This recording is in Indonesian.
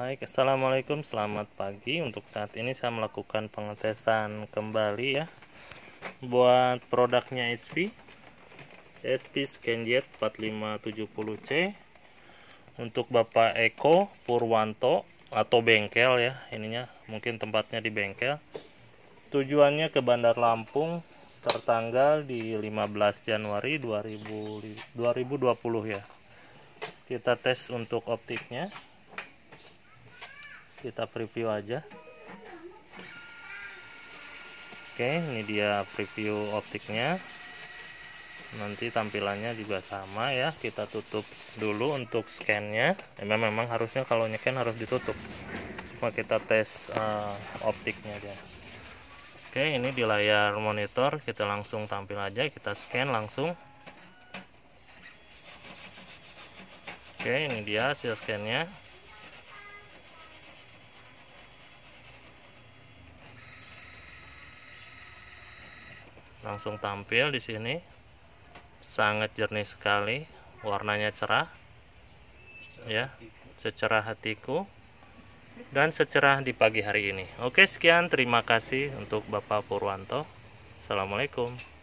Hai, Assalamualaikum, selamat pagi. Untuk saat ini saya melakukan pengetesan kembali ya. Buat produknya HP HP ScanJet 4570C Untuk Bapak Eko Purwanto Atau bengkel ya Ininya mungkin tempatnya di bengkel. Tujuannya ke Bandar Lampung Tertanggal di 15 Januari 2000, 2020 ya. Kita tes untuk optiknya kita preview aja. Oke ini dia preview optiknya. Nanti tampilannya juga sama ya. Kita tutup dulu untuk scannya. Memang memang harusnya kalau nyekan harus ditutup. Cuma kita tes uh, optiknya aja. Oke ini di layar monitor. Kita langsung tampil aja. Kita scan langsung. Oke ini dia hasil scannya langsung tampil di sini. Sangat jernih sekali. Warnanya cerah. Ya secerah hatiku. Dan secerah di pagi hari ini. Oke sekian. Terima kasih untuk Bapak Purwanto. Assalamualaikum